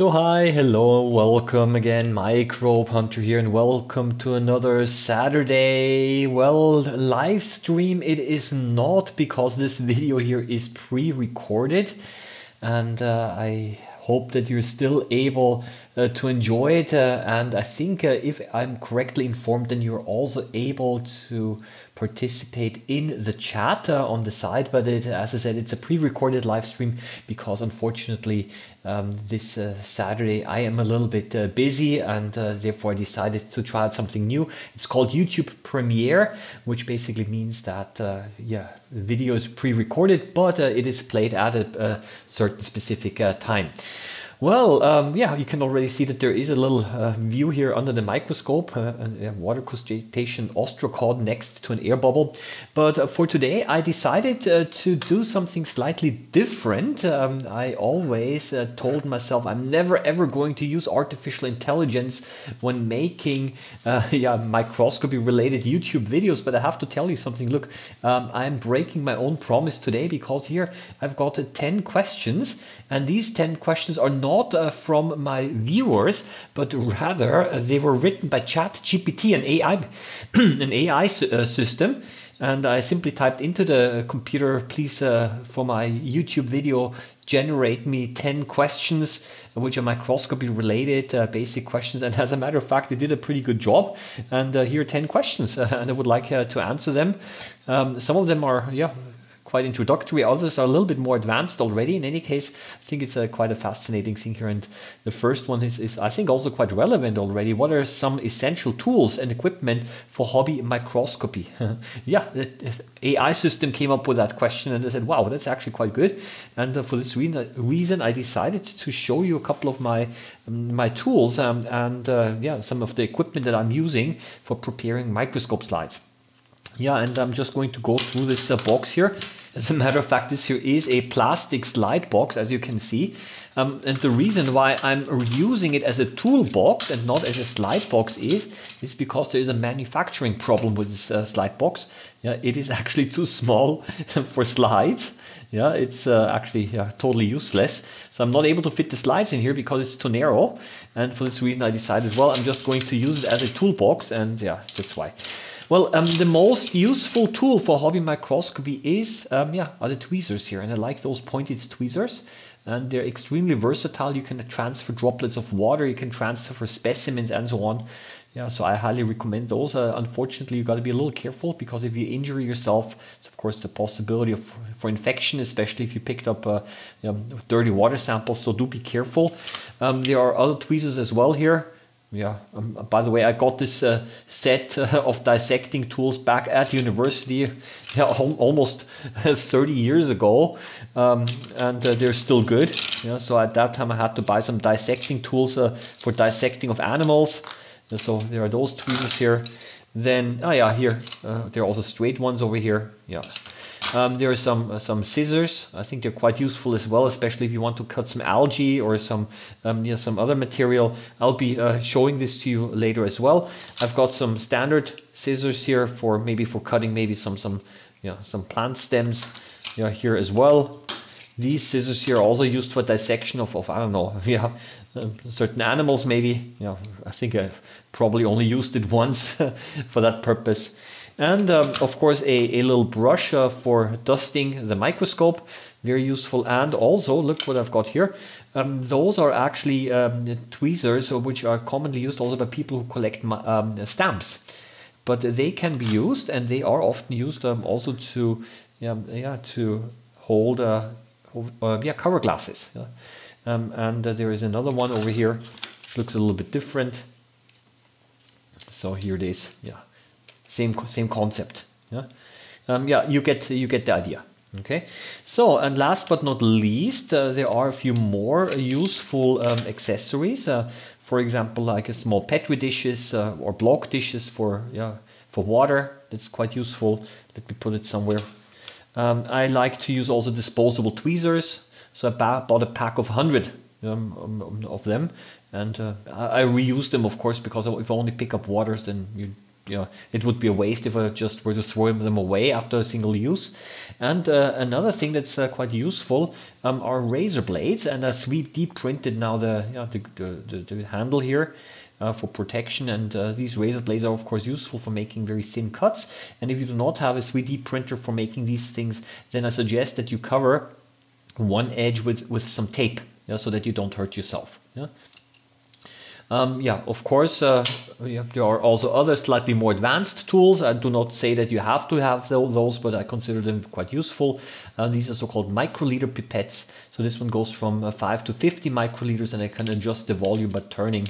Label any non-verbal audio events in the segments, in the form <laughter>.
So hi, hello, welcome again, Microbe Hunter here, and welcome to another Saturday, well, live stream. It is not because this video here is pre-recorded, and uh, I hope that you're still able uh, to enjoy it. Uh, and I think, uh, if I'm correctly informed, then you're also able to participate in the chat uh, on the side. But it, as I said, it's a pre-recorded live stream because unfortunately um, this uh, Saturday I am a little bit uh, busy and uh, therefore I decided to try out something new. It's called YouTube Premiere, which basically means that uh, yeah, the video is pre-recorded, but uh, it is played at a, a certain specific time. Well, um, yeah, you can already see that there is a little uh, view here under the microscope, uh, a water crustacean ostracod next to an air bubble. But uh, for today, I decided uh, to do something slightly different. Um, I always uh, told myself I'm never ever going to use artificial intelligence when making <laughs> yeah, microscopy related YouTube videos. But I have to tell you something. Look, um, I'm breaking my own promise today because here I've got 10 questions, and these 10 questions are not not uh, from my viewers, but rather uh, they were written by ChatGPT, <clears throat> an AI, an AI uh, system. And I simply typed into the computer, please, uh, for my YouTube video, generate me 10 questions which are microscopy related, uh, basic questions. And as a matter of fact, they did a pretty good job. And uh, here are 10 questions, <laughs> and I would like to answer them. Um, some of them are, yeah, quite introductory. Others are a little bit more advanced already. In any case, I think it's a, quite a fascinating thing here. And the first one is, is, I think, also quite relevant already. What are some essential tools and equipment for hobby microscopy? <laughs> yeah, the AI system came up with that question, and I said, wow, that's actually quite good. And uh, for this reason, I decided to show you a couple of my um, my tools um, and uh, yeah, some of the equipment that I'm using for preparing microscope slides. Yeah, and I'm just going to go through this uh, box here. As a matter of fact, this here is a plastic slide box, as you can see. Um, and the reason why I'm using it as a toolbox and not as a slide box is, is because there is a manufacturing problem with this uh, slide box. Yeah, it is <laughs> actually too small <laughs> for slides. Yeah, it's uh, actually yeah, totally useless. So I'm not able to fit the slides in here because it's too narrow. And for this reason, I decided, well, I'm just going to use it as a toolbox. And yeah, that's why. Well, um, the most useful tool for hobby microscopy is, um, yeah, are the tweezers here. And I like those pointed tweezers. And they're extremely versatile. You can transfer droplets of water, you can transfer specimens and so on. Yeah, so I highly recommend those. Uh, unfortunately, you got to be a little careful because if you injure yourself, it's of course the possibility of for infection, especially if you picked up uh, you know, dirty water samples. So do be careful. Um, there are other tweezers as well here yeah. Um, by the way i got this uh, set <laughs> of dissecting tools back at university yeah, <laughs> almost <laughs> 30 years ago. Um, and uh, they're still good. Yeah so at that time i had to buy some dissecting tools uh, for dissecting of animals. So there are those tweezers here. Then oh yeah here uh, there are also straight ones over here. Yeah um, there are some uh, some scissors. I think they're quite useful as well, especially if you want to cut some algae or some um, you know, some other material. I'll be uh, showing this to you later as well. I've got some standard scissors here for maybe for cutting maybe some some you know, some plant stems you know, here as well. These scissors here are also used for dissection of, of I don't know, <laughs> yeah, uh, certain animals maybe. You know, I think I've probably only used it <laughs> once for that purpose. And um, of course, a, a little brush uh, for dusting the microscope, very useful. And also, look what I've got here. Um, those are actually um, tweezers, uh, which are commonly used also by people who collect um, stamps. But they can be used, and they are often used um, also to, yeah, yeah, to hold, uh, uh, yeah, cover glasses. Um, and uh, there is another one over here, which looks a little bit different. So here it is, yeah same same concept. Yeah, um, yeah, you get you get the idea. Okay, so and last but not least, uh, there are a few more useful um, accessories. Uh, for example, like a small petri dishes uh, or block dishes for yeah for water. That's quite useful. Let me put it somewhere. Um, I like to use also disposable tweezers. So I bought a pack of 100 um, um, of them and uh, I reuse them, of course, because if I only pick up waters, then you know, it would be a waste if I just were to throw them away after a single use. And uh, another thing that's uh, quite useful um, are razor blades, and I 3D printed now the, you know, the, the, the, the handle here. Uh, for protection and uh, these razor blades are of course useful for making very thin cuts and if you do not have a 3D printer for making these things then I suggest that you cover one edge with with some tape yeah, so that you don't hurt yourself yeah um, yeah, of course, uh, there are also other slightly more advanced tools. I do not say that you have to have those, but I consider them quite useful. Uh, these are so-called microliter pipettes. So this one goes from uh, 5 to 50 microliters and I can adjust the volume by turning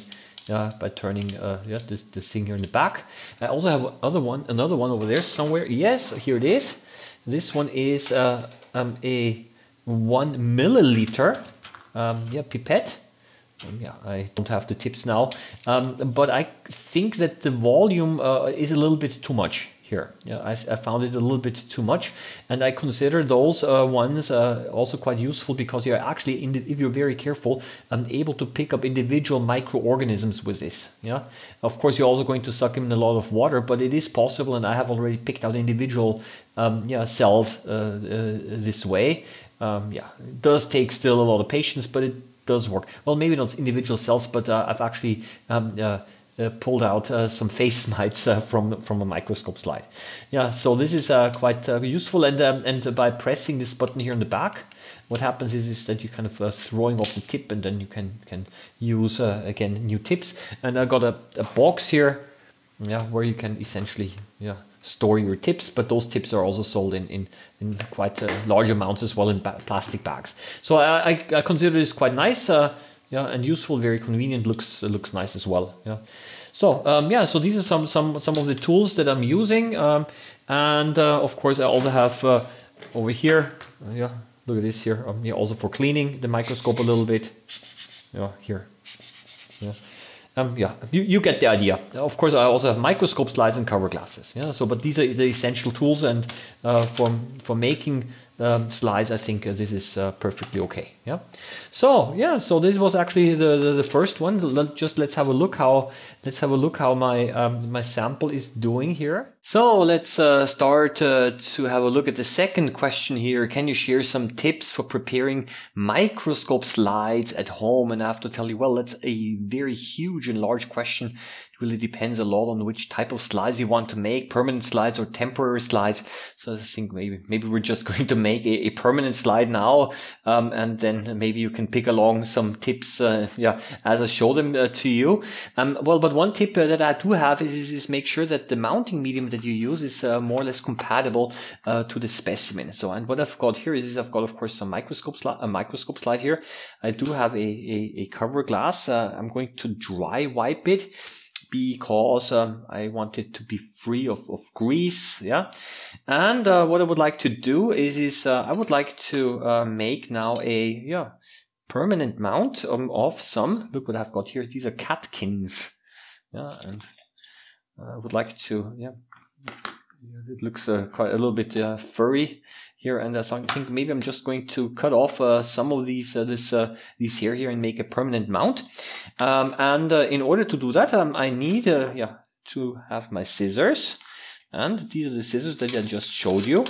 yeah, by turning uh, yeah, this, this thing here in the back. I also have other one, another one over there somewhere. Yes, here it is. This one is uh, um, a one milliliter um, yeah, pipette. Um, yeah, I don't have the tips now, um, but I think that the volume uh, is a little bit too much here. Yeah, I, I, found it a little bit too much, and I consider those uh, ones uh, also quite useful because you're actually, the, if you're very careful, um, able to pick up individual microorganisms with this. Yeah, of course you're also going to suck in a lot of water, but it is possible, and I have already picked out individual um, yeah cells uh, uh this way. Um, yeah, it does take still a lot of patience, but it does work. Well, maybe not individual cells, but uh, I've actually um, uh, uh, pulled out uh, some face <laughs> mites uh, from from a microscope slide. Yeah, so this is uh, quite useful, and um, and by pressing this button here in the back, what happens is, is that you kind of throwing off the tip, and then you can can use again new tips. And I got a, a box here, yeah, where you can essentially yeah store your tips, but those tips are also sold in, in, in quite uh, large amounts as well in ba plastic bags. So I, I, I, consider this quite nice uh, yeah, and useful, very convenient, looks looks nice as well. Yeah. So um, yeah, so these are some some some of the tools that I'm using, um, and uh, of course I also have uh, over here. Uh, yeah, look at this here. Um, yeah, also for cleaning the microscope a little bit. Yeah, here. Yeah um, yeah, you, you get the idea. Of course, I also have microscope slides and cover glasses. Yeah, so but these are the essential tools, and uh, for for making um, slides, I think uh, this is uh, perfectly okay. Yeah. So yeah, so this was actually the, the, the, first one. Let, just let's have a look how let's have a look how my um, my sample is doing here. So let's uh, start uh, to have a look at the second question here. Can you share some tips for preparing microscope slides at home? And I have to tell you, well, that's a very huge and large question really depends a lot on which type of slides you want to make, permanent slides or temporary slides. So I think maybe maybe we're just <laughs> going to make a, a permanent slide now, um, and then maybe you can pick along some tips, uh, yeah, as I show them uh, to you. Um, well, but one tip uh, that I do have is, is, is, make sure that the mounting medium that you use is uh, more or less compatible uh, to the specimen. So, and what I've got here is, is I've got, of course, some microscope slide, a microscope slide here. I do have a, a, a cover glass. Uh, I'm going to dry wipe it because um, I want it to be free of, of grease. Yeah. And uh, what I would like to do is, is uh, I would like to uh, make now a yeah permanent mount um, of some. Look what I've got here. These are catkins. Yeah. And I would like to yeah. It looks uh, quite a little bit uh, furry here and uh, so I think maybe I'm just going to cut off uh, some of these uh, this uh, these hair here and make a permanent mount. Um, and uh, in order to do that um, I need uh, yeah to have my scissors. And these are the scissors that I just showed you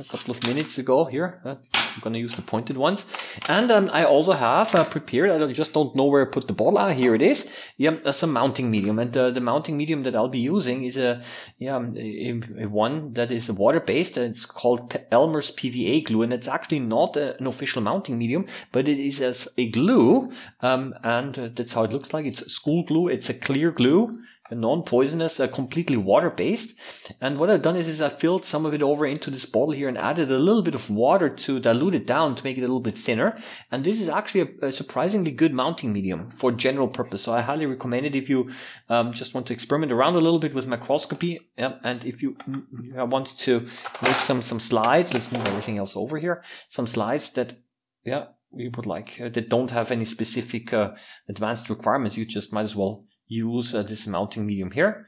a couple of minutes ago here. Uh, I'm gonna use the pointed ones. And um, I also have uh, prepared, I just don't know where I put the bottle. Ah, here it is. Yeah, that's a mounting medium. And uh, the mounting medium that I'll be using is a, yeah, um, a, a one that is water-based. And It's called Elmer's PVA glue. And it's actually not a, an official mounting medium, but it is as a glue. Um, and uh, that's how it looks like. It's school glue. It's a clear glue non-poisonous, uh, completely water-based. And what I've done is, is I filled some of it over into this bottle here and added a little bit of water to dilute it down to make it a little bit thinner. And this is actually a, a surprisingly good mounting medium for general purpose. So I highly recommend it if you um, just want to experiment around a little bit with microscopy. Yeah, and if you mm, want to make some, some slides, let's move everything else over here. Some slides that, yeah, you would like, uh, that don't have any specific uh, advanced requirements. You just might as well use uh, this mounting medium here.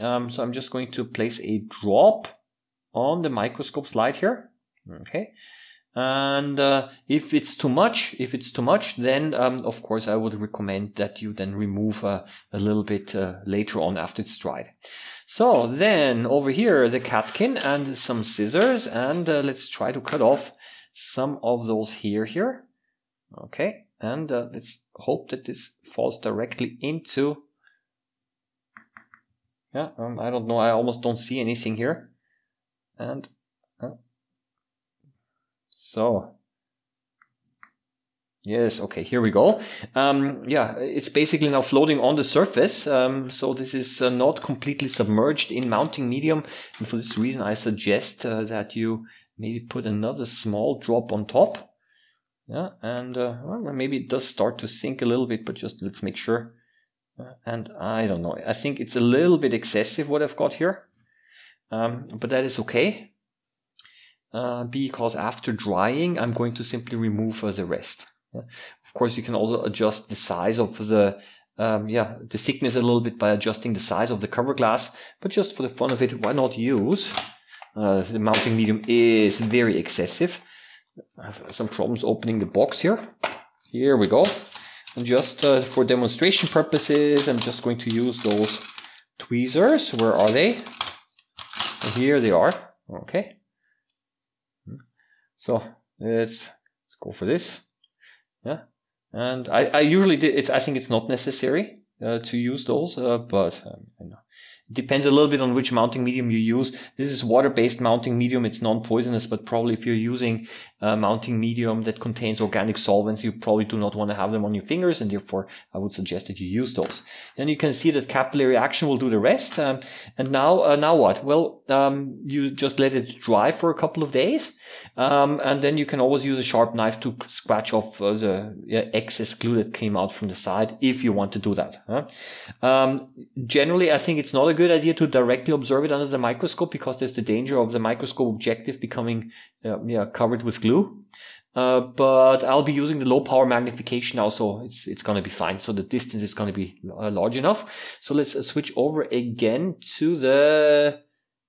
Um, so I'm just going to place a drop on the microscope slide here. Okay. And uh, if it's too much, if it's too much, then um, of course I would recommend that you then remove uh, a little bit uh, later on after it's dried. So then over here the catkin and some scissors and uh, let's try to cut off some of those here here. Okay, and uh, let's hope that this falls directly into. Yeah, um, I don't know. I almost don't see anything here, and so, yes, okay, here we go. Um, yeah, it's basically now floating on the surface. Um, so this is uh, not completely submerged in mounting medium. And for this reason, I suggest uh, that you maybe put another small drop on top. Yeah, and uh, well, maybe it does start to sink a little bit, but just let's make sure. Uh, and I don't know. I think it's a little bit excessive what I've got here. Um, but that is okay uh, because after drying, I'm going to simply remove uh, the rest. Yeah. Of course, you can also adjust the size of the um, yeah, the thickness a little bit by adjusting the size of the cover glass. But just for the fun of it, why not use? Uh, the mounting medium is very excessive. I have some problems opening the box here. Here we go. And just uh, for demonstration purposes, I'm just going to use those tweezers. Where are they? And here they are. Okay. So let's, let's go for this. Yeah. And I, I usually did, it's, I think it's not necessary uh, to use those, uh, but um, depends a little bit on which mounting medium you use. This is water-based mounting medium. It's non-poisonous, but probably if you're using a mounting medium that contains organic solvents, you probably do not want to have them on your fingers, and therefore I would suggest that you use those. And you can see that capillary action will do the rest. Um, and now, uh, now what? Well, um, you just let it dry for a couple of days, um, and then you can always use a sharp knife to scratch off uh, the excess glue that came out from the side if you want to do that. Huh? Um, generally, I think it's not a good good idea to directly observe it under the microscope because there's the danger of the microscope objective becoming uh, yeah, covered with glue. Uh, but I'll be using the low power magnification now, so it's it's going to be fine. So the distance is going to be uh, large enough. So let's uh, switch over again to the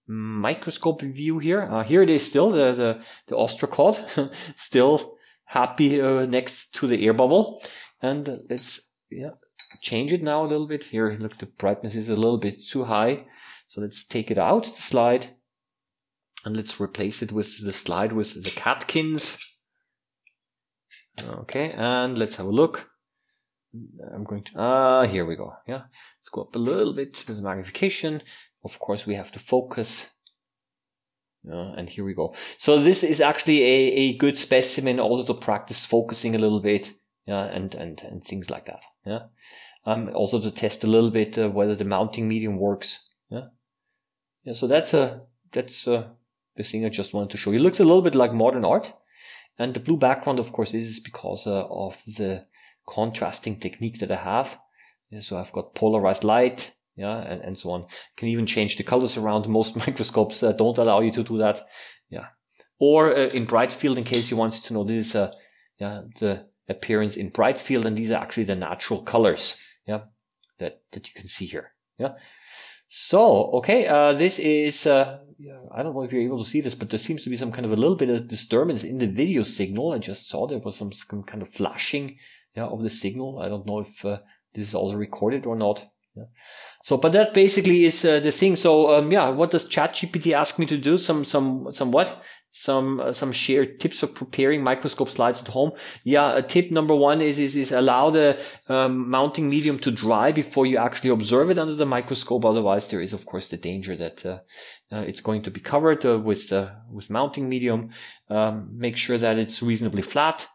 microscope view here. Uh, here it is still, the, the, the ostracod, <laughs> still happy uh, next to the air bubble. And let's yeah, change it now a little bit. Here, look, the brightness is a little bit too high. So let's take it out, the slide, and let's replace it with the slide with the catkins. Okay, and let's have a look. I'm going to, ah, uh, here we go. Yeah, let's go up a little bit with the magnification. Of course, we have to focus. Uh, and here we go. So this is actually a, a good specimen also to practice focusing a little bit. Yeah, and, and, and things like that. Yeah um, also to test a little bit uh, whether the mounting medium works. Yeah, yeah. So that's a uh, that's a, the thing I just wanted to show you. It looks a little bit like modern art, and the blue background, of course, is because uh, of the contrasting technique that I have. Yeah, so I've got polarized light, yeah, and, and so on. Can even change the colors around. <laughs> Most microscopes uh, don't allow you to do that. Yeah, or uh, in bright field, in case you wanted to know, this is uh, yeah the appearance in bright field, and these are actually the natural colors yeah, that, that you can see here. Yeah. So, okay, uh, this is, uh, I don't know if you're able to see this, but there seems to be some kind of a little bit of disturbance in the video signal. I just saw there was some, some kind of flashing yeah, of the signal. I don't know if uh, this is also recorded or not. Yeah. So, but that basically is uh, the thing. So, um, yeah, what does ChatGPT ask me to do? Some, some, some what? Some uh, some shared tips for preparing microscope slides at home. Yeah, a tip number one is is is allow the um, mounting medium to dry before you actually observe it under the microscope. Otherwise, there is of course the danger that uh, uh, it's going to be covered uh, with with mounting medium. Um, make sure that it's reasonably flat.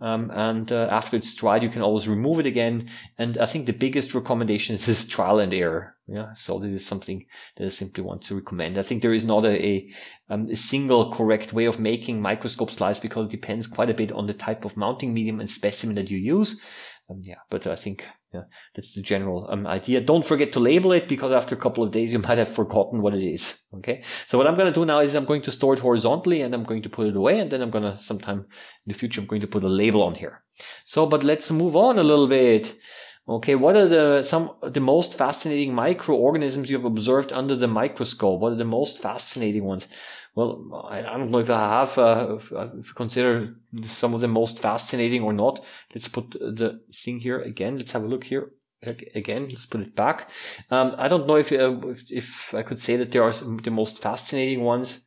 Um, and uh, after it's dried, you can always remove it again. And I think the biggest recommendation <laughs> is this trial and error. Yeah. So this is something that I simply want to recommend. I think there is not a, a, um, a single correct way of making microscope slides because it depends quite a bit on the type of mounting medium and specimen that you use. Um, yeah, but I think yeah, that's the general um, idea. Don't forget to label it because after a couple of days you <laughs> might have forgotten what it is. Okay. So what I'm going to do now is I'm going to store it horizontally and I'm going to put it away and then I'm going to sometime in the future I'm going to put a label on here. So, but let's move on a little bit. Okay, what are the some the most fascinating microorganisms you have observed under the microscope? What are the most fascinating ones? well, I, don't know if I have, uh, if, if you consider some of the most fascinating or not. Let's put the thing here again. Let's have a look here again. Let's put it back. Um, I don't know if, uh, if, if I could say that there are the most fascinating ones.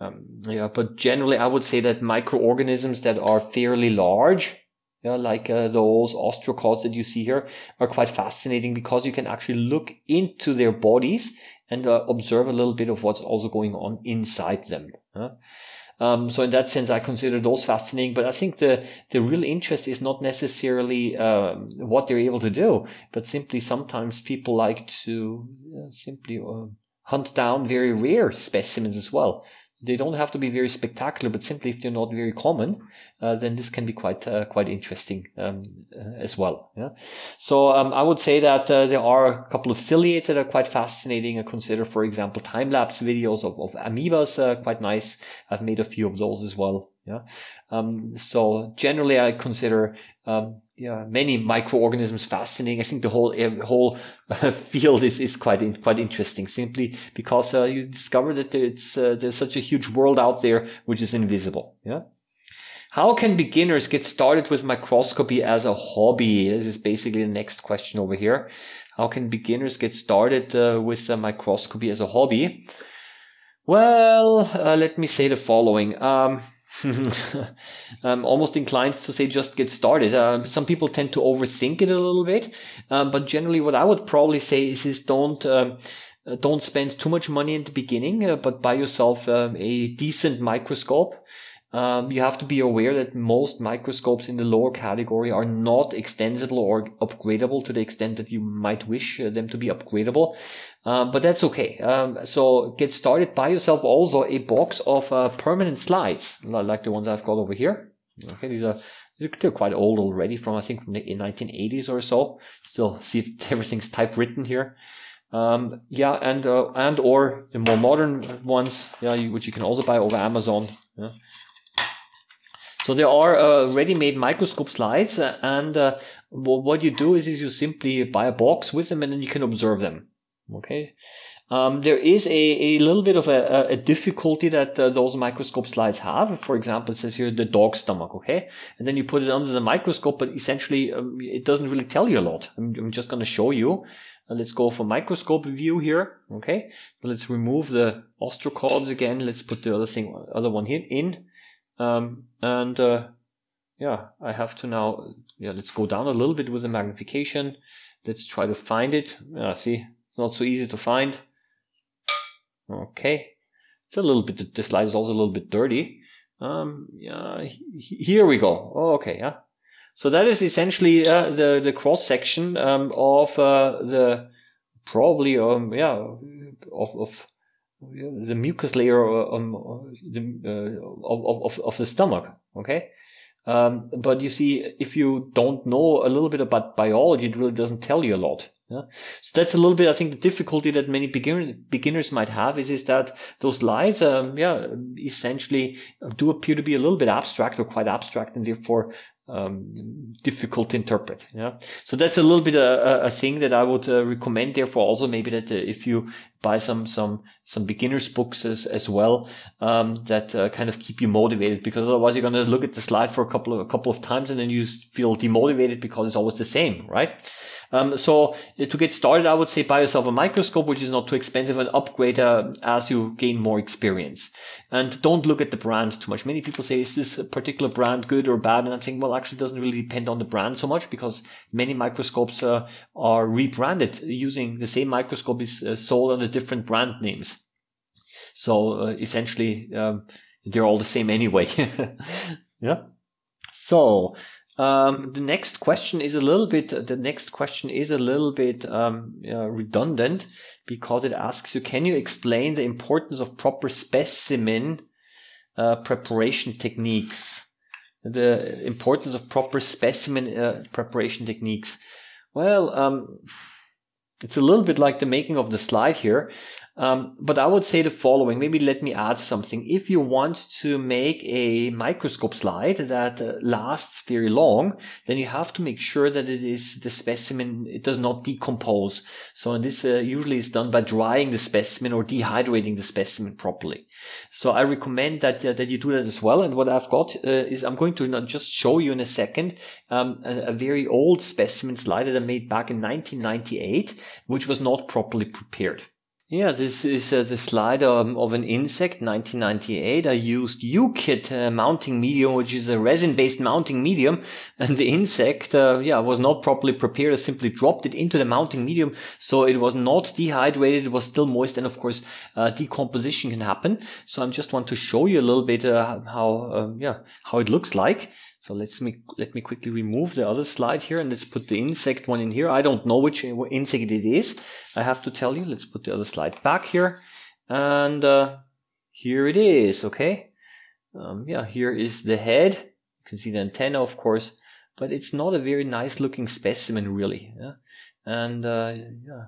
Um, yeah, but generally, I would say that microorganisms that are fairly large yeah, like uh, those ostracods that you see here are quite fascinating because you can actually look into their bodies and uh, observe a little bit of what's also going on inside them. Um, so in that sense, I consider those fascinating. But I think the the real interest is not necessarily um, what they're able to do, but simply sometimes people like to uh, simply uh, hunt down very rare specimens as well they don't have to be very spectacular, but simply if they're not very common, uh, then this can be quite uh, quite interesting um, uh, as well. Yeah. So um, I would say that uh, there are a couple of ciliates that are quite fascinating. I consider, for example, time lapse videos of, of amoebas uh, quite nice. I've made a few of those as well. Yeah. Um, so generally, I consider um, yeah many microorganisms fascinating. I think the whole whole <laughs> field is is quite in, quite interesting. Simply because uh, you discover that it's uh, there's such a huge world out there which is invisible. Yeah. How can beginners get started with microscopy as a hobby? This is basically the next question over here. How can beginners get started uh, with microscopy as a hobby? Well, uh, let me say the following. Um, <laughs> I'm almost inclined to say just get started. Uh, some people tend to overthink it a little bit, um, but generally, what I would probably say is, is don't. Um, uh, don't spend too much money in the beginning, uh, but buy yourself um, a decent microscope um, you have to be aware that most microscopes in the lower category are not extensible or upgradable to the extent that you might wish uh, them to be upgradable. Um, but that's okay. Um, so get started. Buy yourself also a box of uh, permanent slides, like the ones I've got over here. Okay, these are they're quite old already, from I think from the 1980s or so. Still see <laughs> everything's typewritten here. Um, yeah, and uh, and or the more modern ones, yeah, you, which you can also buy over Amazon. Yeah. So there are uh, ready-made microscope slides, uh, and uh, what you do is, is you simply buy a box with them, and then you can observe them. Okay. Um, there is a, a little bit of a, a difficulty that uh, those microscope slides have. For example, it says here the dog stomach, okay? And then you put it under the microscope, but essentially um, it doesn't really tell you a lot. I'm, I'm just going to show you. Uh, let's go for microscope view here, okay? So let's remove the ostracods again. Let's put the other thing, other one here in. Um, and uh, yeah, I have to now, yeah, let's go down a little bit with the magnification. Let's try to find it. Yeah, see, it's not so easy to find. Okay. It's a little bit, the slide is also a little bit dirty. Um, yeah, here we go. Oh, okay, yeah. So that is essentially uh, the the cross section um, of uh, the probably um yeah of of the mucus layer uh, of, of, of the stomach. Okay. Um, but you see, if you don't know a little bit about biology, it really doesn't tell you a lot. Yeah? So that's a little bit, I think, the difficulty that many beginner, beginners might have is, is that those lies, um, yeah, essentially do appear to be a little bit abstract or quite abstract and therefore um, difficult to interpret. Yeah. So that's a little bit a, a thing that I would uh, recommend. Therefore, also maybe that uh, if you buy some some some beginners books as, as well um, that uh, kind of keep you motivated because otherwise you're going to look at the slide for a couple of a couple of times and then you feel demotivated because it's always the same, right? Um, so uh, to get started, I would say buy yourself a microscope, which is not too expensive, and upgrade uh, as you gain more experience. And don't look at the brand too much. Many people say, is this particular brand good or bad? And I'm saying, well, actually, it doesn't really depend on the brand so much because many microscopes uh, are rebranded using the same microscope is uh, sold under different brand names. So uh, essentially, um, they're all the same anyway. <laughs> yeah. So um, the next question is a little bit, the next question is a little bit um, uh, redundant because it asks you, can you explain the importance of proper specimen uh, preparation techniques? The importance of proper specimen uh, preparation techniques. Well, um, it's a little bit like the making of the slide here. Um, but I would say the following. Maybe let me add something. If you want to make a microscope slide that uh, lasts very long, then you have to make sure that it is the specimen, it does not decompose. So this uh, usually is done by drying the specimen or dehydrating the specimen properly. So I recommend that, uh, that you do that as well. And what I've got uh, is I'm going to just show you in a second um, a, a very old specimen slide that I made back in 1998, which was not properly prepared. Yeah, this is uh, the slide um, of an insect, 1998. I used Eukitt uh, mounting medium, which is a resin-based mounting medium, <laughs> and the insect, uh, yeah, was not properly prepared. I simply dropped it into the mounting medium, so it was not dehydrated. It was still moist, and of course, uh, decomposition can happen. So I just want to show you a little bit uh, how, um, yeah, how it looks like. So let's me let me quickly remove the other slide here and let's put the insect one in here. I don't know which insect it is. I have to tell you. Let's put the other slide back here. And uh, here it is, okay? Um, yeah, here is the head. You can see the antenna, of course, but it's not a very nice looking specimen really. Yeah? And uh, yeah,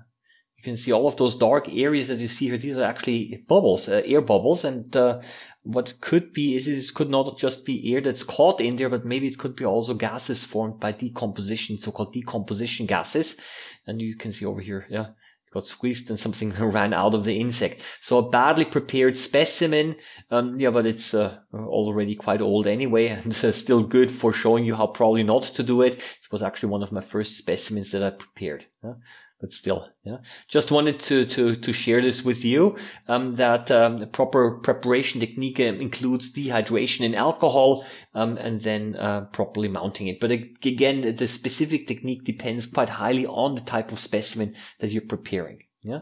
you can see all of those dark areas that you see here. These are actually bubbles, uh, air bubbles. And uh, what could be is this could not just be air that's caught in there, but maybe it could be also gases formed by decomposition, so-called decomposition gases. And you can see over here, yeah, got squeezed and something <laughs> ran out of the insect. So a badly prepared specimen, um, yeah, but it's uh, already quite old anyway, <laughs> and uh, still good for showing you how probably not to do it. It was actually one of my first specimens that I prepared. Yeah? But still, yeah. Just wanted to to to share this with you. Um, that um, the proper preparation technique um, includes dehydration in alcohol, um, and then uh, properly mounting it. But again, the specific technique depends quite highly on the type of specimen that you're preparing. Yeah.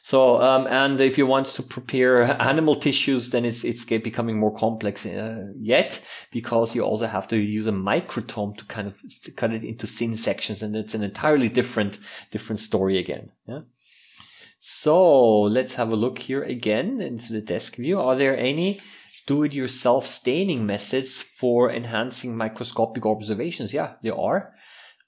So, um, and if you want to prepare animal tissues, then it's, it's becoming more complex uh, yet because you also have to use a microtome to kind of cut it into thin sections. And it's an entirely different, different story again. Yeah. So let's have a look here again into the desk view. Are there any do-it-yourself staining methods for enhancing microscopic observations? Yeah, there are.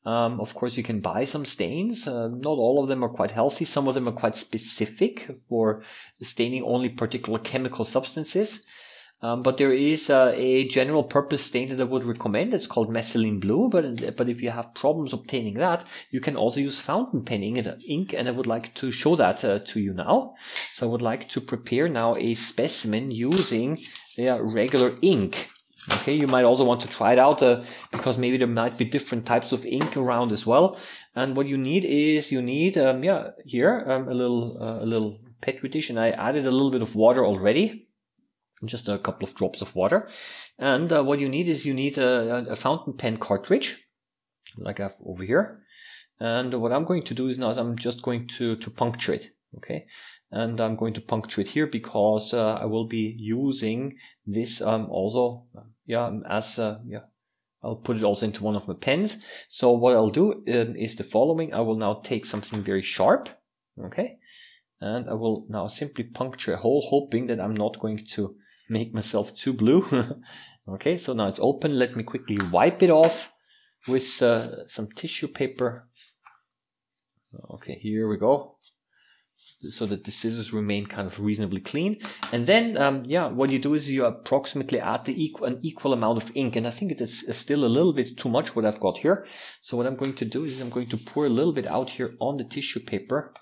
Um, of course, you can buy some stains. Uh, not all of them are quite healthy. Some of them are quite specific for staining only particular chemical substances. Um, but there is uh, a general purpose stain that I would recommend. It's called methylene blue. But but if you have problems obtaining that, you can also use fountain pen ink. And I would like to show that uh, to you now. So I would like to prepare now a specimen using yeah, regular ink. Okay, you might also want to try it out uh, because maybe there might be different types of ink around as well. And what you need is you need, um, yeah, here um, a little uh, a little petri dish, and I added a little bit of water already, just a couple of drops of water. And uh, what you need is you need a, a fountain pen cartridge, like I have over here. And what I'm going to do is now is I'm just going to to puncture it. Okay, and I'm going to puncture it here because uh, I will be using this um, also yeah as uh, yeah I'll put it also into one of my pens. So what I'll do um, is the following. I will now take something very sharp okay? And I will now simply puncture a hole hoping that I'm not going to make myself too blue. <laughs> Okay so now it's open. Let me quickly wipe it off with uh, some tissue paper. Okay here we go so that the scissors remain kind of reasonably clean. And then, um, yeah, what you do is you approximately add the equal, an equal amount of ink. And I think it is still a little bit too much what I've got here. So what I'm going to do is I'm going to pour a little bit out here on the tissue paper.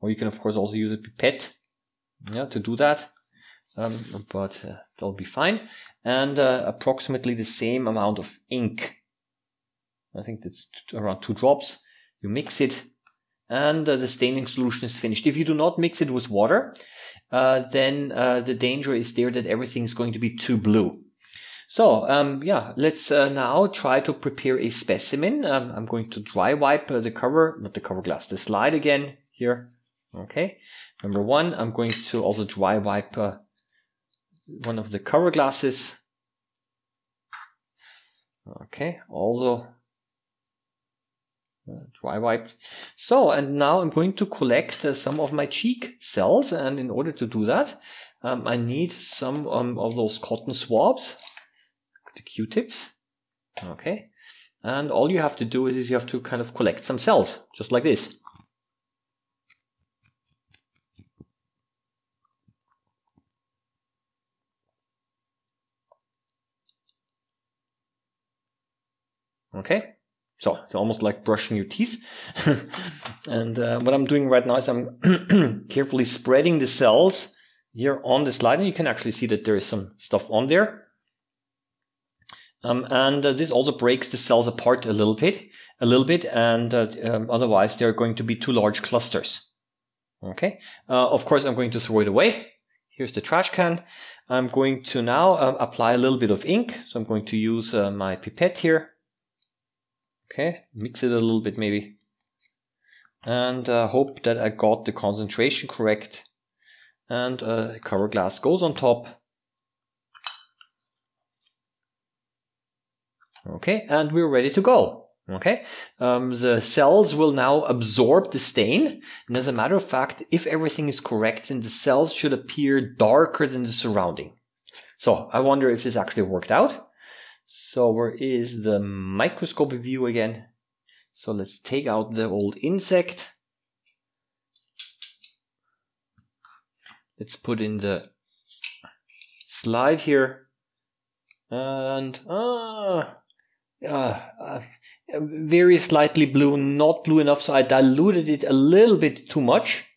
Or you can of course also use a pipette, yeah, to do that. Um, but uh, that'll be fine. And uh, approximately the same amount of ink. I think that's around two drops. You mix it and uh, the staining solution is finished. If you do not mix it with water, uh, then uh, the danger is there that everything is going to be too blue. So um, yeah, let's uh, now try to prepare a specimen. Um, I'm going to dry wipe uh, the cover, not the cover glass, the slide again here. Okay, number one, I'm going to also dry wipe uh, one of the cover glasses. Okay, also dry wiped. So, and now I'm going to collect uh, some of my cheek cells. And in order to do that, um, I need some um, of those cotton swabs, the Q-tips. Okay. And all you have to do is, is you have to kind of collect some cells, just like this. Okay. So it's almost like brushing your teeth. <laughs> and uh, what I'm doing right now is I'm <clears throat> carefully spreading the cells here on the slide. And you can actually see that there is some stuff on there. Um, and uh, this also breaks the cells apart a little bit, a little bit, and uh, um, otherwise they're going to be too large clusters. Okay. Uh, of course, I'm going to throw it away. Here's the trash can. I'm going to now um, apply a little bit of ink. So I'm going to use uh, my pipette here. Okay, mix it a little bit maybe. And uh, hope that I got the concentration correct. And uh, cover glass goes on top. Okay, and we're ready to go. Okay, um, the cells will now absorb the stain. And as a matter of fact, if everything is correct, then the cells should appear darker than the surrounding. So I wonder if this actually worked out. So where is the microscope view again? So let's take out the old insect. Let's put in the slide here. And, ah, uh, uh, very slightly blue, not blue enough, so I diluted it a little bit too much.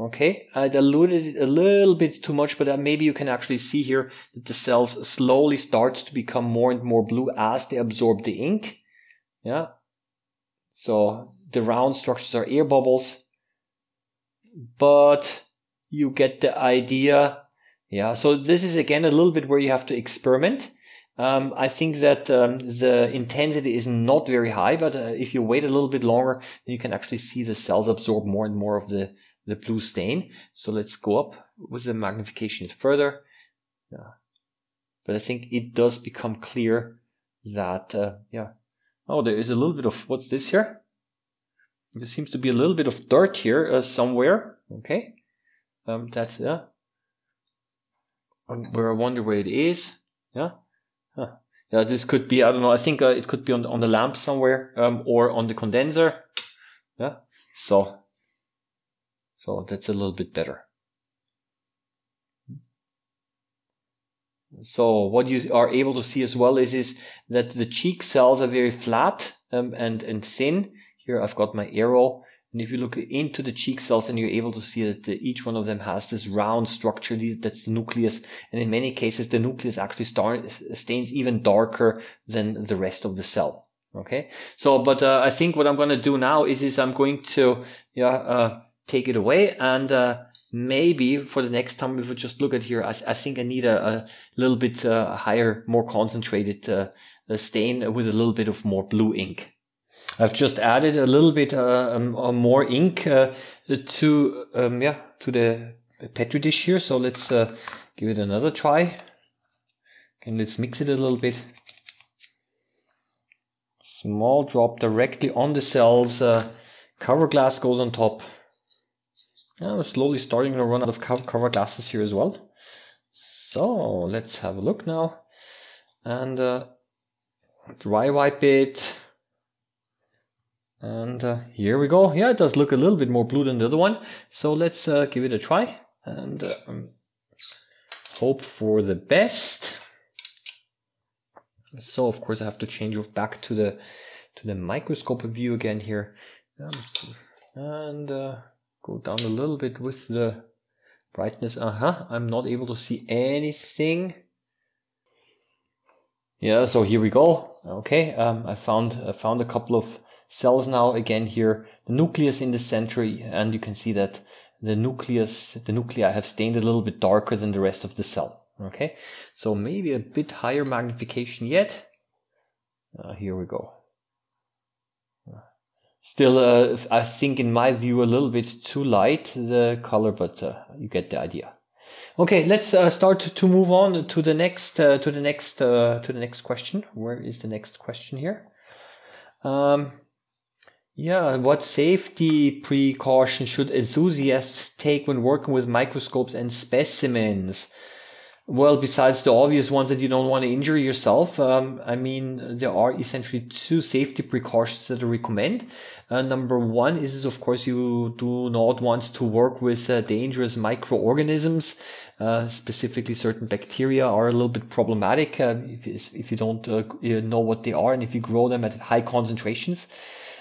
Okay, I diluted it a little bit too much, but uh, maybe you can actually see here that the cells slowly start to become more and more blue as they absorb the ink. Yeah. So the round structures are air bubbles, but you get the idea. Yeah. So this is again a little bit where you have to experiment. Um, I think that um, the intensity is not very high, but uh, if you wait a little bit longer, you can actually see the cells absorb more and more of the, the blue stain. So let's go up with the magnification further. Yeah. But I think it does become clear that, uh, yeah. Oh, there is a little bit of, what's this here? There seems to be a little bit of dirt here uh, somewhere. Okay. Um, that, yeah. Um, where I wonder where it is. Yeah. Huh. Yeah, this could be, I don't know, I think uh, it could be on, on the lamp somewhere um, or on the condenser. Yeah, so, so that's a little bit better. So what you are able to see as well is, is that the cheek cells are very flat um, and, and thin. Here I've got my arrow and if you look into the cheek cells, and you're able to see that each one of them has this round structure. That's the nucleus. And in many cases, the nucleus actually stains even darker than the rest of the cell. Okay. So, but uh, I think what I'm going to do now is, is I'm going to, yeah, uh, take it away and, uh, maybe for the next time, if we just look at here, I, I think I need a, a little bit, uh, higher, more concentrated, uh, stain with a little bit of more blue ink. I've just added a little bit uh, um, uh, more ink uh, to um, yeah to the petri dish here. So let's uh, give it another try. And let's mix it a little bit. Small drop directly on the cells. Uh, cover glass goes on top. I'm slowly starting to run out of cover glasses here as well. So let's have a look now. And uh, dry wipe it and uh, here we go. Yeah, it does look a little bit more blue than the other one. So let's uh, give it a try and um, hope for the best. So of course I have to change back to the to the microscope view again here, um, and uh, go down a little bit with the brightness. Uh huh. I'm not able to see anything. Yeah. So here we go. Okay. Um, I found I found a couple of cells now again here, the nucleus in the center, and you can see that the nucleus, the nuclei have stained a little bit darker than the rest of the cell. Okay, so maybe a bit higher magnification yet. Uh, here we go. Still, uh, I think in my view, a little bit too light, the color, but uh, you get the idea. Okay, let's uh, start to move on to the next, uh, to the next, uh, to the next question. Where is the next question here? Um, yeah, what safety precautions should enthusiasts take when working with microscopes and specimens? Well, besides the obvious ones that you don't want to injure yourself, um, I mean, there are essentially two safety precautions that I recommend. Uh, number one is, of course, you do not want to work with uh, dangerous microorganisms. Uh, specifically, certain bacteria are a little bit problematic uh, if, if you don't uh, know what they are and if you grow them at high concentrations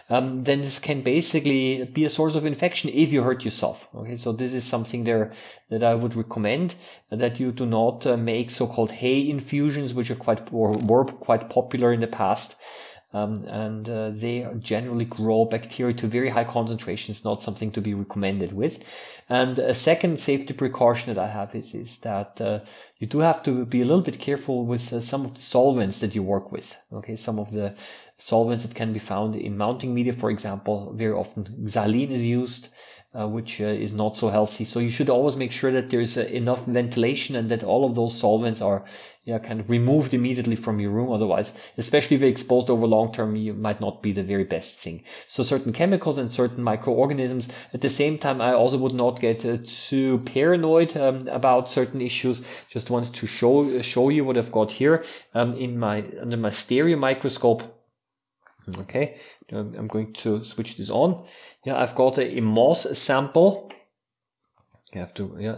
um, then this can basically be a source of infection if you hurt yourself. Okay, so this is something there that I would recommend that you do not uh, make so-called hay infusions, which are quite or were quite popular in the past. Um, and uh, they generally grow bacteria to very high concentrations, not something to be recommended with. And a second safety precaution that I have is, is that uh, you do have to be a little bit careful with uh, some of the solvents that you work with. Okay, some of the solvents that can be found in mounting media, for example, very often xylene is used uh, which uh, is not so healthy. So you should always make sure that there's uh, enough ventilation and that all of those solvents are yeah, kind of removed immediately from your room. Otherwise, especially if exposed over long term, you might not be the very best thing. So certain chemicals and certain microorganisms. At the same time, I also would not get uh, too paranoid um, about certain issues. Just wanted to show show you what I've got here um, in my under my stereo microscope. Mm, okay, I'm going to switch this on. Yeah, I've got a, a sample. You have to yeah,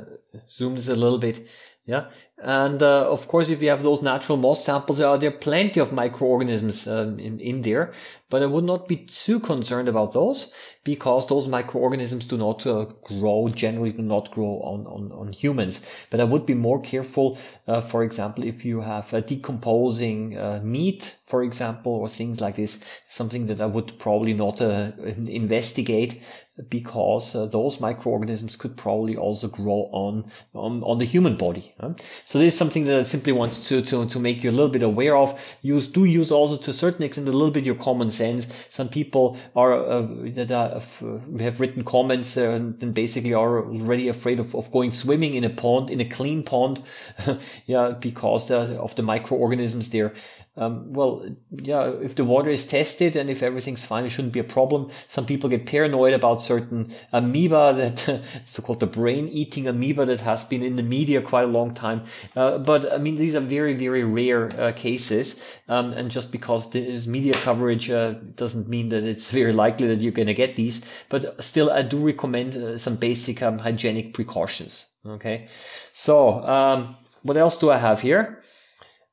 zoom this a little bit. Yeah, and uh, of course, if you have those natural moss samples, there are there plenty of microorganisms um, in, in there, but I would not be too concerned about those because those microorganisms do not uh, grow, generally do not grow on, on, on humans. But I would be more careful, uh, for example, if you have decomposing uh, meat, for example, or things like this, something that I would probably not uh, investigate because uh, those microorganisms could probably also grow on, on, on the human body. Huh? So this is something that I simply want to, to, to make you a little bit aware of. Use, do use also to a certain extent a little bit your common sense. Some people are, uh, that are, uh, have written comments uh, and basically are already afraid of, of going swimming in a pond, in a clean pond. <laughs> yeah, because of the microorganisms there. Um, well, yeah, if the water is tested and if everything's fine, it shouldn't be a problem. Some people get paranoid about certain amoeba that, <laughs> so-called the brain-eating amoeba that has been in the media quite a long time. Uh, but I mean, these are very, very rare uh, cases. Um, and just because there's media coverage uh, doesn't mean that it's very likely that you're going to get these. But still, I do recommend uh, some basic um, hygienic precautions. Okay. So, um, what else do I have here?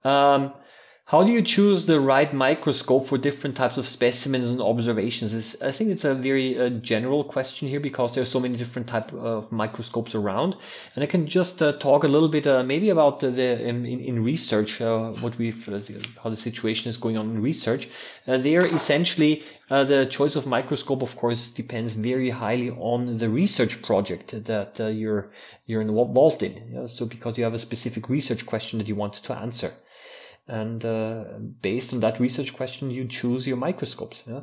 Um, how do you choose the right microscope for different types of specimens and observations? It's, I think it's a very uh, general question here because there are so many different type of microscopes around. And I can just uh, talk a little bit uh, maybe about the, the in, in, research, uh, what we've, uh, how the situation is going on in research. Uh, there essentially the choice of microscope, of course, depends very highly on the research project that you're, you're involved in. So because you have a specific research question that you want to answer and uh, based on that research question you choose your microscopes yeah?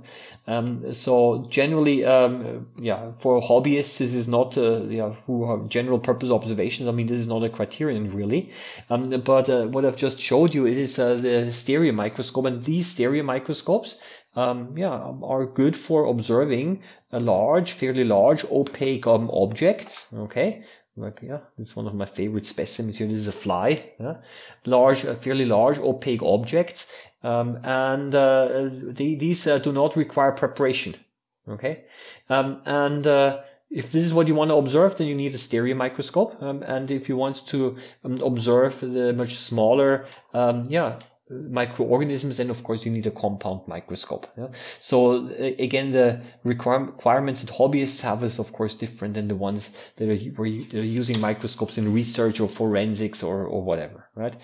um, so generally um, yeah for hobbyists this is not uh, yeah who have general purpose observations i mean this is not a criterion really um, but uh, what i've just showed you is uh, the stereo microscope and these stereo microscopes um, yeah, are good for observing a large, fairly large opaque um, objects. Okay, like yeah it's one of my favorite specimens here this is a fly yeah? large fairly large opaque objects um, and uh, they, these uh, do not require preparation okay um, and uh, if this is what you want to observe then you need a stereo microscope um, and if you want to um, observe the much smaller um, yeah microorganisms, then of course you need a compound microscope. Yeah? So again, the requirements that hobbyists have is of course different than the ones that are, are using microscopes in research or forensics or, or whatever, right?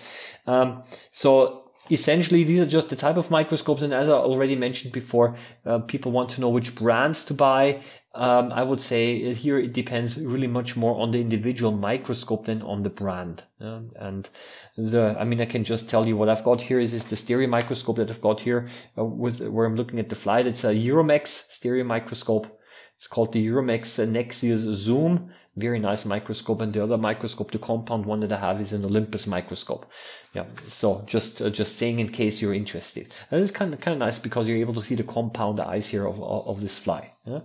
Um, so essentially these are just the type of microscopes and as i already mentioned before uh, people want to know which brand to buy um, I would say here it depends really much more on the individual microscope than on the brand. and the, I mean, I can just tell you what I've got here is, is the stereo microscope that I've got here uh, with where I'm looking at the flight. It's a euromex stereo microscope. It's called the Euromex Nexius Zoom. Very nice microscope. And the other microscope, the compound one that I have is an Olympus microscope. Yeah. So just, uh, just saying in case you're interested. And it's kind of, kind of nice because you're able to see the compound eyes here of, of, of this fly. Yeah.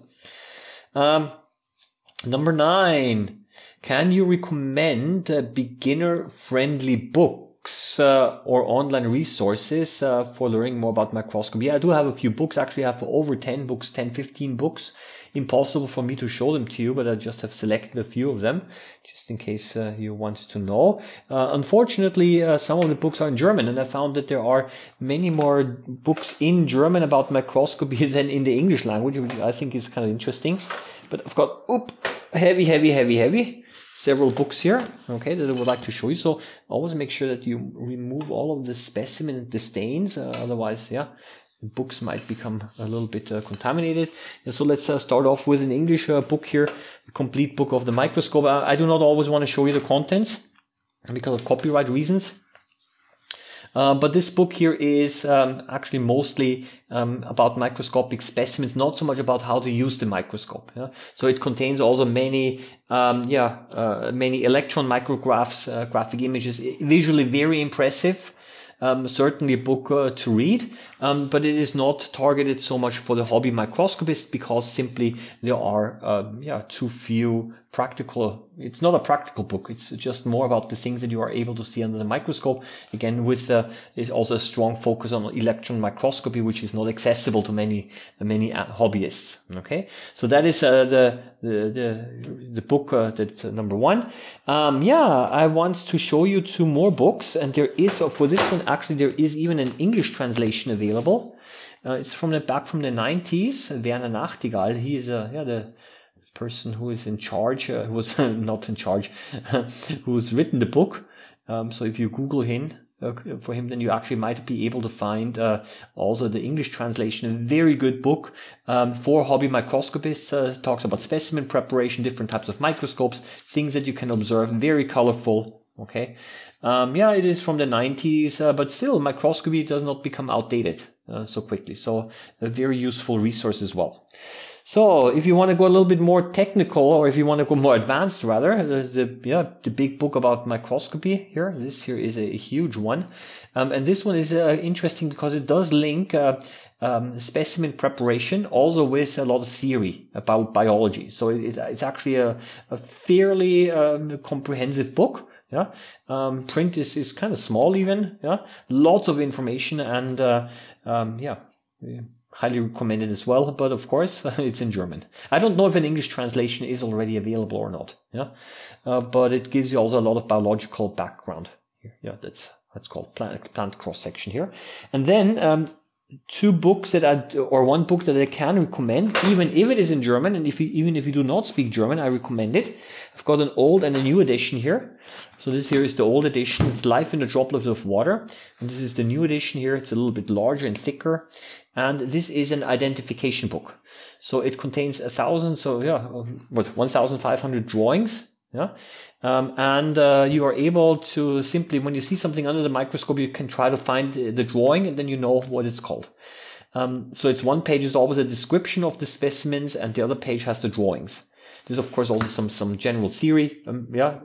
Um, number nine. can you recommend a beginner friendly books uh, or online resources uh, for learning more about microscopy? I do have a few books. Actually, I have over 10 books, 10, 15 books. Impossible for me to show them to you, but I just have selected a few of them just in case uh, you want to know. Uh, unfortunately, uh, some of the books are in German, and I found that there are many more books in German about microscopy <laughs> than in the English language, which I think is kind of interesting. But I've got, oop, heavy, heavy, heavy, heavy several books here, okay, that I would like to show you. So always make sure that you remove all of the specimens, the stains, uh, otherwise, yeah, books might become a little bit uh, contaminated. And so let's uh, start off with an English uh, book here, a complete book of the microscope. I, I do not always want to show you the contents because of copyright reasons. Uh, but this book here is um, actually mostly um, about microscopic specimens, not so much about how to use the microscope. Yeah? So it contains also many, um, yeah, uh, many electron micrographs, uh, graphic images, visually very impressive. Um, certainly a book uh, to read, um, but it is not targeted so much for the hobby microscopist because simply there are um, yeah too few practical it's not a practical book. It's just more about the things that you are able to see under the microscope. Again with uh, is also a strong focus on electron microscopy which is not accessible to many many uh, hobbyists. Okay? So that is uh, the, the, the the book uh, that uh, number one. Um, yeah i want to show you two more books and there is uh, for this one actually there is even an english translation available. Uh, it's from the back from the 90s werner nachtigall. He is uh, yeah the person who is in charge, uh, who was <laughs> not in charge, <laughs> who's written the book. Um, so if you Google him, uh, for him, then you actually might be able to find uh, also the English translation. A very good book um, for hobby microscopists. Uh, talks about specimen preparation, different types of microscopes, things that you can observe. Very colorful. Okay. Um, yeah, it is from the 90s, uh, but still microscopy does not become outdated uh, so quickly. So a very useful resource as well. So if you want to go a little bit more technical, or if you want to go more advanced, rather, the, the yeah the big book about microscopy here. This here is a, huge one, um, and this one is uh, interesting because it does link uh, um, specimen preparation also with a lot of theory about biology. So it, it's actually a, a fairly um, comprehensive book. Yeah, um, print is, is kind of small even. Yeah, lots of information and uh, um, yeah highly recommended as well. But of course, <laughs> it's in German. I don't know if an English translation is already available or not. Yeah, uh, but it gives you also a lot of biological background. Here. Yeah, that's that's called plant, plant cross section here. And then um, two books that I or one book that I can recommend, even if it is in German, and if you, even if you do not speak German, I recommend it. I've got an old and a new edition here. So this here is the old edition. It's Life in the Droplet of Water. And this is the new edition here. It's a little bit larger and thicker. And this is an identification book. So it contains a thousand, so yeah, what, 1,500 drawings. Yeah. Um, and uh, you are able to simply, when you see something under the microscope, you can try to find the drawing and then you know what it's called. Um, so it's one page is always a description of the specimens and the other page has the drawings. There's of course also some some general theory, um, yeah,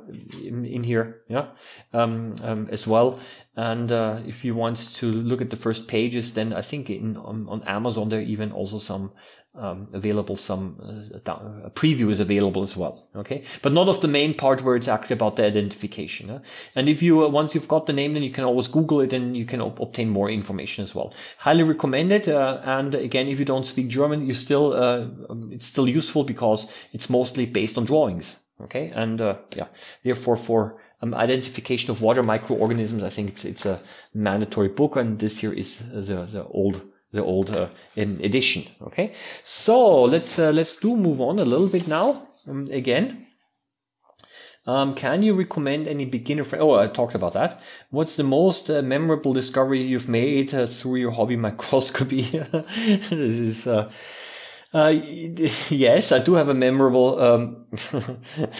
in, in, here, yeah, um, um, as well. And uh, if you want to look at the first pages, then I think in on, on Amazon there are even also some um, available some uh, a preview is available as well okay? But not of the main part where it's actually about the identification huh? and if you uh, once you've got the name then you can always google it and you can op- obtain more information as well. Highly recommended uh, and again if you don't speak german you still uh, um, it's still useful because it's mostly based on drawings okay? And uh, yeah therefore for um, identification of water microorganisms i think it's it's a mandatory book and this here is the the old the older uh, edition. Okay, so let's uh, let's do move on a little bit now. Um, again, um, can you recommend any beginner? Fr- oh, I talked about that. What's the most uh, memorable discovery you've made uh, through your hobby microscopy? <laughs> this is. Uh, <laughs> yes, I do have a memorable um,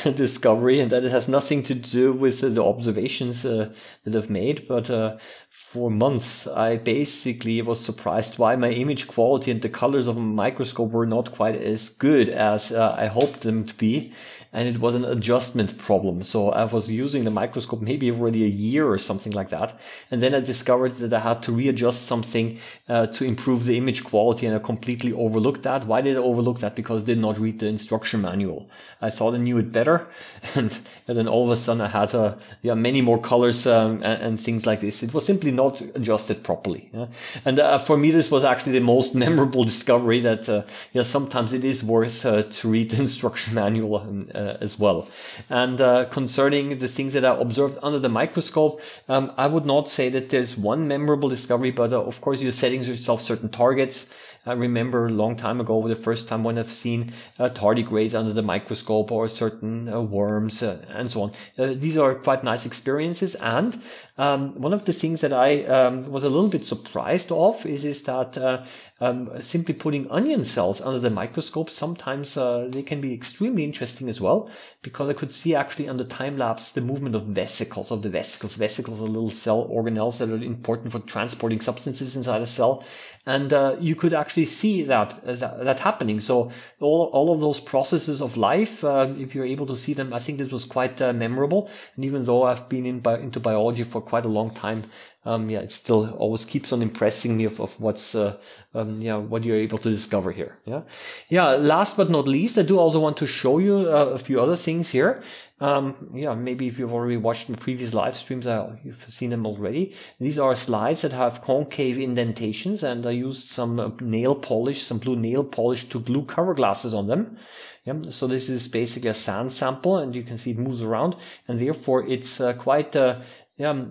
<laughs> discovery, and that it has nothing to do with uh, the observations uh, that I've made. But uh, for months, I basically was surprised why my image quality and the colors of a microscope were not quite as good as uh, I hoped them to be. And it was an adjustment problem. So I was using the microscope maybe already a year or something like that. And then I discovered that I had to readjust something to improve the image quality and I completely overlooked that. Why did overlook that because I did not read the instruction manual. I thought I knew it better, <laughs> and, and then all of a sudden I had uh, yeah many more colors um, and, and, things like this. It was simply not adjusted properly. Yeah? And uh, for me, this was actually the most <laughs> memorable discovery that uh, yeah sometimes it is worth uh, to read the <laughs> instruction manual um, uh, as well. And uh, concerning the things that I observed under the microscope, um, I would not say that there's one memorable discovery, but of course you're setting yourself certain targets. I remember a long time ago, the first time when I've seen uh, tardigrades under the microscope or certain uh, worms uh, and so on. Uh, these are quite nice experiences. And um, one of the things that I um, was a little bit surprised of is, is that uh, um, simply putting onion cells under the microscope, sometimes uh, they can be extremely interesting as well, because I could see actually on the time lapse the movement of vesicles, of the vesicles. Vesicles are little cell organelles that are important for transporting substances inside a cell. And you could actually see that, that, that happening. So all, all of those processes of life, uh, if you're able to see them, I think this was quite uh, memorable. And even though I've been in bi- into biology for quite a long time, um, yeah, it still always keeps on impressing me of, of what's, uh, um, yeah, what you're able to discover here. Yeah. Yeah. Last but not least, I do also want to show you uh, a few other things here. Um, yeah, maybe if you've already watched my previous live streams, uh, you've seen them already. These are slides that have concave indentations and I used some uh, nail polish, some blue nail polish to glue cover glasses on them. Yeah, so this is basically a sand sample and you can see it moves around and therefore it's uh, quite uh, yeah,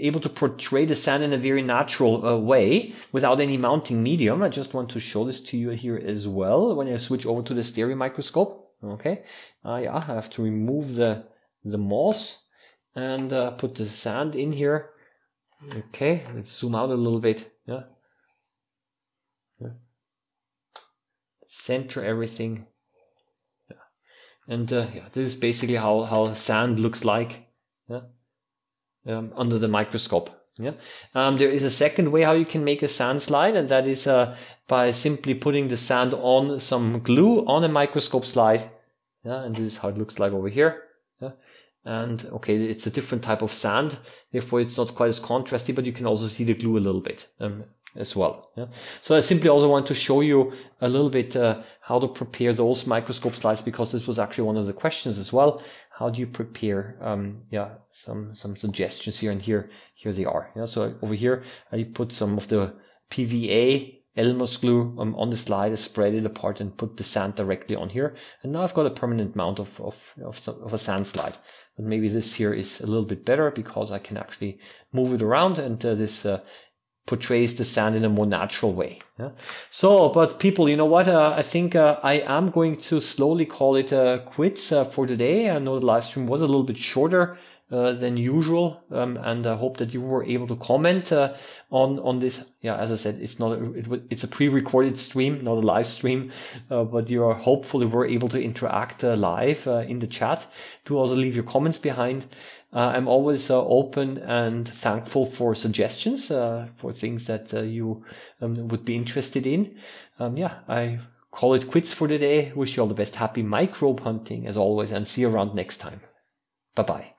able to portray the sand in a very natural uh, way without any mounting medium. I just want to show this to you here as well when I switch over to the stereo microscope. Okay, uh, yeah, I have to remove the, the moss and uh, put the sand in here. Okay, let's zoom out a little bit. Yeah. yeah. Center everything. Yeah. And uh, yeah, this is basically how, how sand looks like. Yeah um, under the microscope. Yeah. Um, there is a second way how you can make a sand slide, and that is uh, by simply putting the sand on some glue on a microscope slide. Yeah, and this is how it looks like over here. Yeah. And okay, it's a different type of sand, therefore it's not quite as contrasty, but you can also see the glue a little bit um, as well. Yeah. So I simply also want to show you a little bit uh, how to prepare those microscope slides because this was actually one of the questions as well how do you prepare um, yeah some some suggestions here and here here they are yeah so over here I put some of the PVA Elmer's glue um, on the slide, spread it apart and put the sand directly on here. And now I've got a permanent mount of, of, of, some, of, a sand slide. But maybe this here is a little bit better because I can actually move it around and uh, this uh, portrays the sand in a more natural way. Yeah? So, but people, you know what? Uh, I think uh, I am going to slowly call it uh, quits uh, for today. I know the live stream was a little bit shorter uh, than usual, um, and I hope that you were able to comment uh, on on this. Yeah, as I said, it's not a, it, it's a pre-recorded stream, not a live stream, but you are hopefully were able to interact live in the chat. Do also leave your comments behind. Uh, I'm always uh, open and thankful for suggestions uh, for things that uh, you um, would be interested in. Um, yeah, I call it quits for today. Wish you all the best. Happy microbe hunting as always and see you around next time. Bye bye.